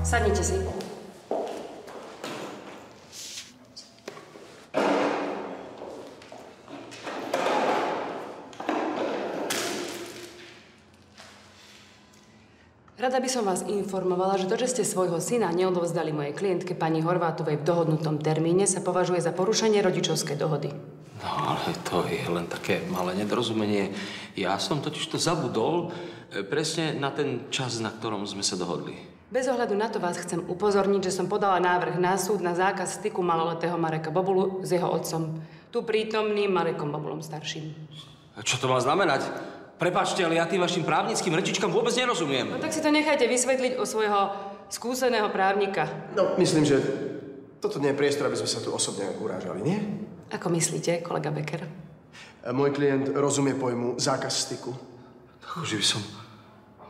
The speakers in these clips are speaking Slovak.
Sadnite si. Rada by som vás informovala, že to, že ste svojho syna neodovzdali mojej klientke pani Horvátovej v dohodnutom termíne, sa považuje za porušenie rodičovskej dohody. No, ale to je len také malé nedorozumenie. Ja som totiž to zabudol e, presne na ten čas, na ktorom sme sa dohodli. Bez ohľadu na to vás chcem upozorniť, že som podala návrh na súd na zákaz styku maloletého Mareka Bobulu s jeho otcom. Tu prítomným Marekom Bobulom starším. A čo to má znamenať? Prepačte, ale ja tým vašim právnickým rečičkám vôbec nerozumiem. No tak si to nechajte vysvetliť u svojho skúseného právnika. No, myslím, že toto nie je priestor, aby sme sa tu osobne urážali, nie? Ako myslíte, kolega Becker? Môj klient rozumie pojmu zákaz styku. Takže by som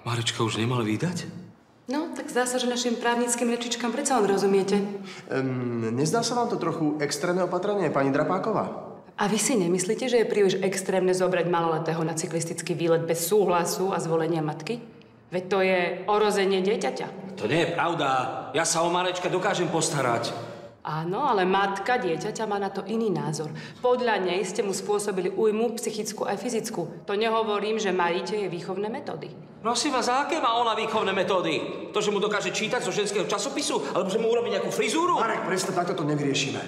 Marečka už nemal vydať? No, tak zdá sa, že našim právnickým rečičkám predsa len rozumiete. Um, nezdá sa vám to trochu extrémne opatrenie, pani Drapáková? A vy si nemyslíte, že je príliš extrémne zobrať maloletého na cyklistický výlet bez súhlasu a zvolenia matky? Veď to je orozenie dieťaťa. To nie je pravda. Ja sa o Marečka dokážem postarať. Áno, ale matka dieťaťa má na to iný názor. Podľa nej ste mu spôsobili újmu psychickú aj fyzickú. To nehovorím, že maríte jej výchovné metódy. Prosím vás, aké má ona výchovné metódy? To, že mu dokáže čítať zo ženského časopisu? Alebo že mu urobí nejakú frizúru? Marek, presne takto to nevyriešime.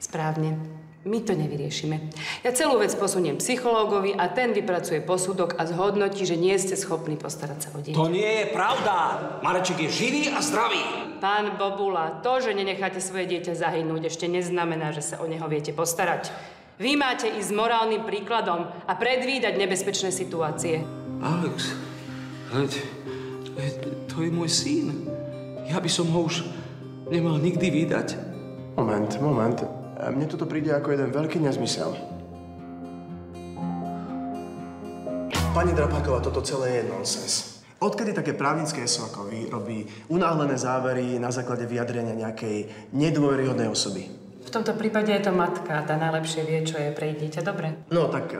Správne. My to nevyriešime. Ja celú vec posuniem psychológovi a ten vypracuje posudok a zhodnotí, že nie ste schopní postarať sa o dieťa. To nie je pravda. Mareček je živý a zdravý. Pán Bobula, to, že nenecháte svoje dieťa zahynúť, ešte neznamená, že sa o neho viete postarať. Vy máte ísť s morálnym príkladom a predvídať nebezpečné situácie. Alex, to je môj syn. Ja by som ho už nemal nikdy vydať. Moment, moment. E, Mne toto príde ako jeden veľký nezmysel. Pani Drapáková, toto celé je nonsens. Odkedy také právnické SO ako vy robí unáhlené závery na základe vyjadrenia nejakej nedôveryhodnej osoby? V tomto prípade je to matka, tá najlepšie vie, čo je pre dieťa dobre. No tak e,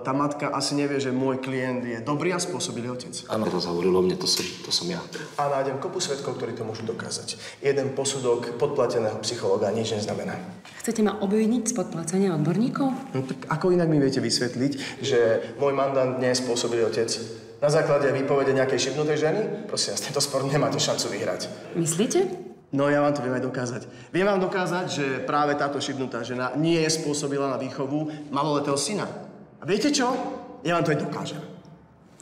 tá matka asi nevie, že môj klient je dobrý a spôsobilý otec. Áno, to hovoril o mne, to som, to som ja. A nájdem kopu svetkov, ktorí to môžu dokázať. Jeden posudok podplateného psychologa nič neznamená. Chcete ma obviniť z podplácania odborníkov? No tak ako inak mi viete vysvetliť, že môj mandant nie je spôsobilý otec? Na základe výpovede nejakej šibnutej ženy? Prosím vás, tento spor nemáte šancu vyhrať. Myslíte? No ja vám to viem aj dokázať. Viem vám dokázať, že práve táto šibnutá žena nie je spôsobila na výchovu maloletého syna. A viete čo? Ja vám to aj dokážem.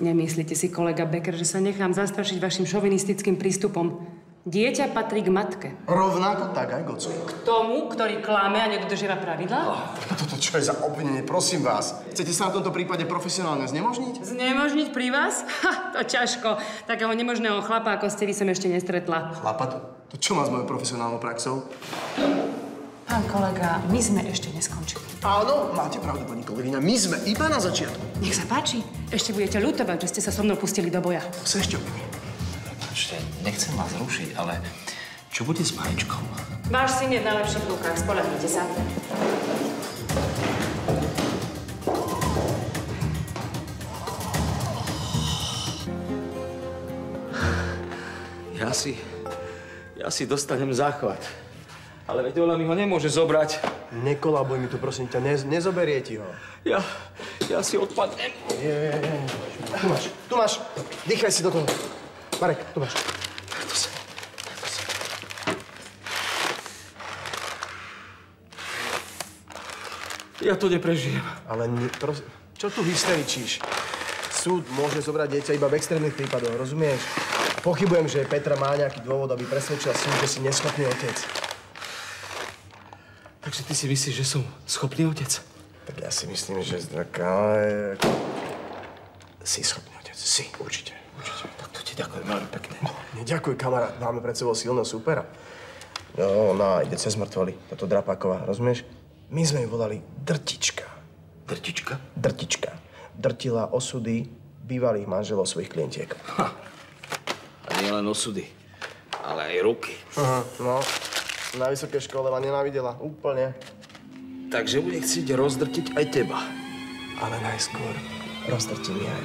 Nemyslíte si, kolega Becker, že sa nechám zastrašiť vašim šovinistickým prístupom? Dieťa patrí k matke. Rovnako tak aj Gocu. K tomu, ktorý klame a nedodržiava pravidlá? Toto čo je za obvinenie, prosím vás. Chcete sa na tomto prípade profesionálne znemožniť? Znemožniť pri vás? Ha, to ťažko. Takého nemožného chlapa, ako ste vy, som ešte nestretla. Chlapa, to, to čo má s mojou profesionálnou praxou? Pán kolega, my sme ešte neskončili. Áno, máte pravdu, pani kolegyňa. My sme iba na začiatku. Nech sa páči. Ešte budete ľutovať, že ste sa so mnou pustili do boja. To sa ešte objaví. Prepačte, nechcem vás rušiť, ale čo bude s Marečkom? Váš syn je v najlepších rukách, spolahnite sa. Ja si... Ja si dostanem záchvat. Ale veď ona mi ho nemôže zobrať. Nekolabuj mi tu, prosím ťa, nez, nezoberie ti ho. Ja... Ja si odpadnem. Je, je, je. Tu máš, tu máš. Dýchaj si do toho. Marek, tu máš. Ja to neprežijem. Ale ne, pros, čo tu hysteričíš? Súd môže zobrať dieťa iba v extrémnych prípadoch, rozumieš? Pochybujem, že Petra má nejaký dôvod, aby presvedčila súd, že si neschopný otec. Takže ty si myslíš, že som schopný otec? Tak ja si myslím, že tak, ale... Si schopný otec. Si, určite. Určite. Tak to ti ďakujem veľmi pekne. Neďakuj, kamarát. Máme pred sebou silného supera. No, ona ide cez mŕtvoly, táto Drapáková, rozumieš? My sme ju volali Drtička. Drtička? Drtička. Drtila osudy bývalých manželov svojich klientiek. Ha. A nie len osudy, ale aj ruky. Aha, no. Na vysokej škole ma nenávidela. Úplne. Takže bude chcieť rozdrtiť aj teba. Ale najskôr rozdrti mi aj